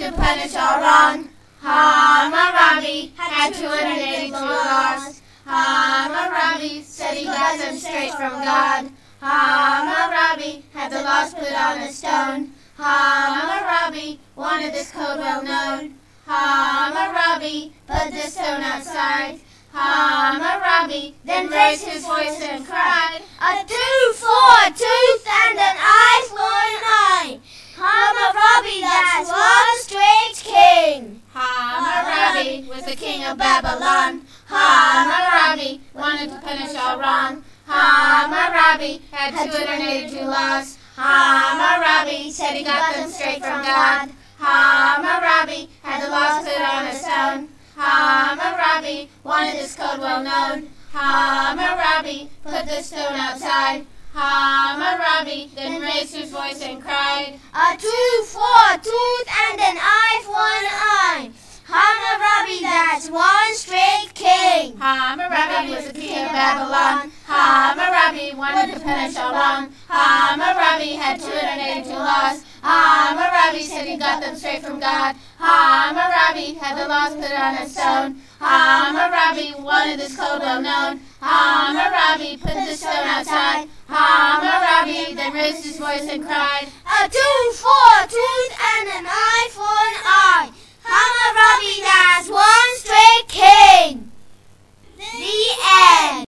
To punish all wrong. Hammurabi had 282 laws. Hammurabi said he got them straight from God. Hammurabi had the laws put on a stone. Hammurabi wanted this code well known. Hammurabi put the stone outside. Hammurabi then raised his voice and cried, A two for a tooth and an eye for an eye. Hammurabi, that's one straight king. Hammurabi Babylon. Hammurabi wanted to punish all wrong. Hammurabi had 282 laws. Hammurabi said he got them straight from God. Hammurabi had the laws put on a stone. Hammurabi wanted this code well known. Hammurabi put the stone outside. Hammurabi then raised his voice and cried, A tooth for a tooth and an eye for Hammurabi was the king of Babylon. Hammurabi wanted to punish all wrong. Hammurabi had 282 laws. Hammurabi said he got them straight from God. Hammurabi had the laws put on a stone. Hammurabi wanted this code well known. Hammurabi put the stone outside. Hammurabi then raised his voice and cried,